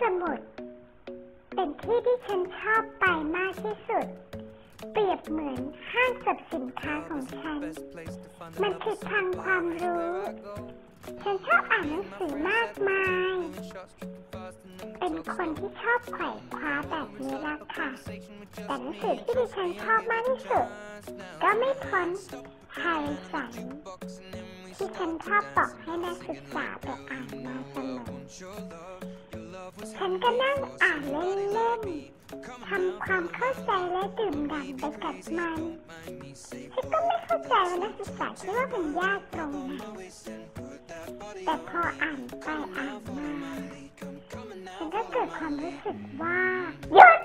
สมุทรเป็นที่ที่ฉันชอบไปมากที่สุด เปรียบเหมือนห้างสรรพสินค้าของฉัน มันคือทางความรู้ ฉันชอบอ่านหนังสือมากมาย เป็นคนที่ชอบไขว่คว้าแบบนี้ละค่ะ แต่หนังสือที่ดิฉันชอบมากที่สุด ก็ไม่พ้นไฮสันที่ฉันชอบบอกให้นักศึกษาไปอ่านมาเสมอ ฉันก็นั่งอ่านเล่นๆทำความเข้าใจและดื่มด่ำไปกับมัน ฉันก็ไม่เข้าใจว่านักศึกษาคิดว่ามันยากตรงไหนแต่พออ่านไปอ่านมาฉันก็เกิดความรู้สึกว่าหยุด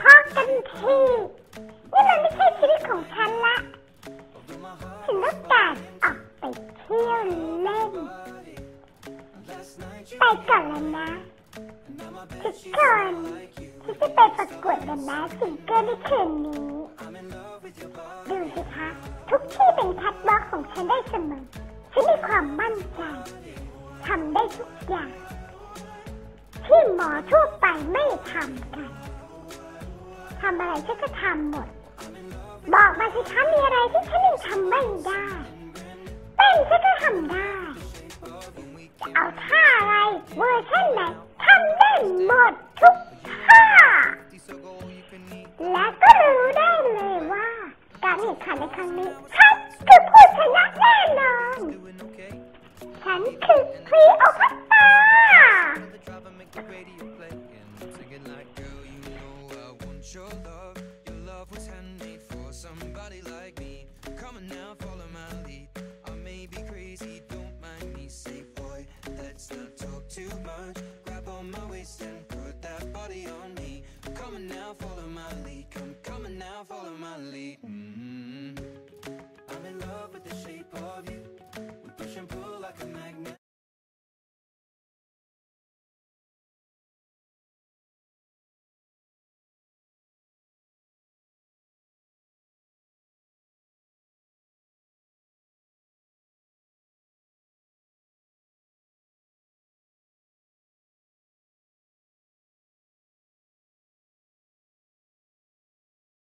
พอกันที ไปก่อนแล้วนะทุกคนฉันจะไปประกวดเดอะสิงเกิลในคืนนี้ ดูสิคะ ทุกที่เป็นแคทวอล์กของฉันได้เสมอ ฉันมีความมั่นใจทำได้ทุกอย่าง ที่หมอทั่วไปไม่ทำกันทำอะไรฉันก็ทำหมด บอกมาสิคะมีอะไรที่ฉันยังทำไม่ได้เต้นฉันก็ทำได้จะเอาท่า เวอร์ชันไหนทำได้หมดทุกท่า และก็รู้ได้เลยว่า การแข่งขันในครั้งนี้ ฉันคือผู้ชนะแน่นอน ฉันคือคลีโอพัตตา Lead. Mm.